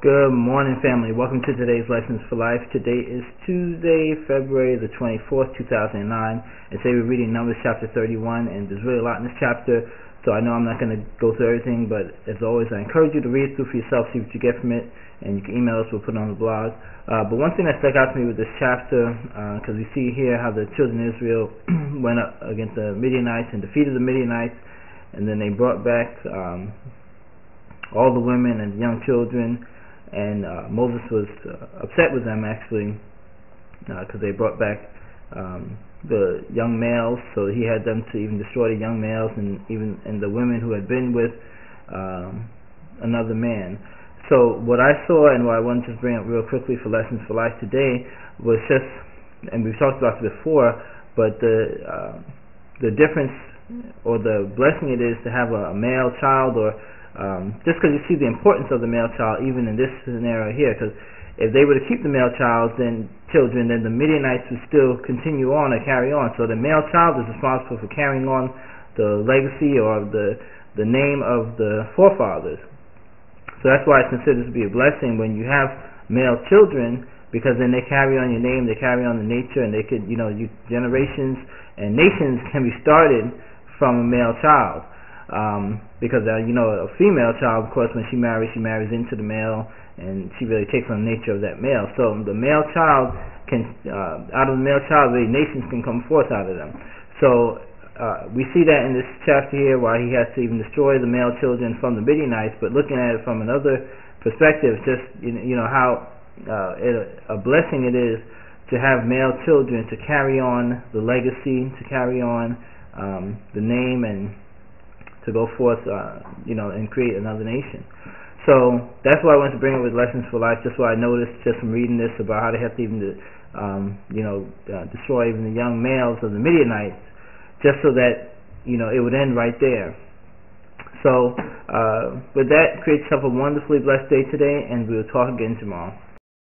Good morning, family. Welcome to today's Lessons for Life. Today is Tuesday, February the 24th, 2009. And today we're reading Numbers chapter 31, and there's really a lot in this chapter, so I know I'm not going to go through everything, but as always, I encourage you to read through for yourself, see what you get from it, and you can email us, we'll put it on the blog. Uh, but one thing that stuck out to me with this chapter, because uh, we see here how the children of Israel went up against the Midianites and defeated the Midianites, and then they brought back um, all the women and young children and uh, Moses was uh, upset with them actually because uh, they brought back um, the young males, so he had them to even destroy the young males and even and the women who had been with um, another man. So what I saw and what I wanted to bring up real quickly for lessons for life today was just, and we've talked about it before, but the uh, the difference or the blessing it is to have a, a male child or um, just because you see the importance of the male child, even in this scenario here, because if they were to keep the male child, then children, then the Midianites would still continue on or carry on. So the male child is responsible for carrying on the legacy or the the name of the forefathers. So that's why it's considered to be a blessing when you have male children, because then they carry on your name, they carry on the nature, and they could, you know, you, generations and nations can be started from a male child um, because uh, you know a female child, of course, when she marries, she marries into the male, and she really takes on the nature of that male. So the male child can, uh, out of the male child, the nations can come forth out of them. So uh, we see that in this chapter here, why he has to even destroy the male children from the Midianites. But looking at it from another perspective, just you know how uh, it, a blessing it is to have male children to carry on the legacy, to carry on um, the name and to go forth, uh, you know, and create another nation. So that's why I wanted to bring it with lessons for life. Just what I noticed just from reading this about how they have to even, um, you know, uh, destroy even the young males of the Midianites, just so that you know it would end right there. So, uh, with that, create yourself a wonderfully blessed day today, and we'll talk again tomorrow.